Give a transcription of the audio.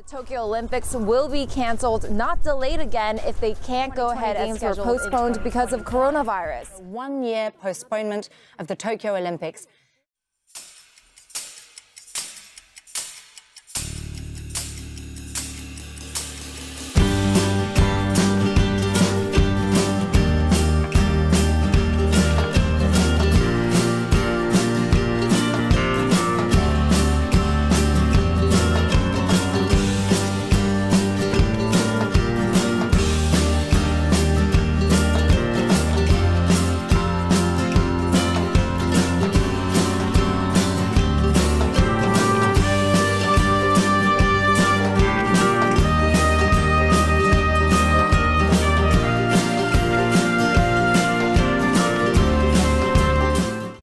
The Tokyo Olympics will be canceled, not delayed again if they can't go ahead. as were postponed because of coronavirus. One year postponement of the Tokyo Olympics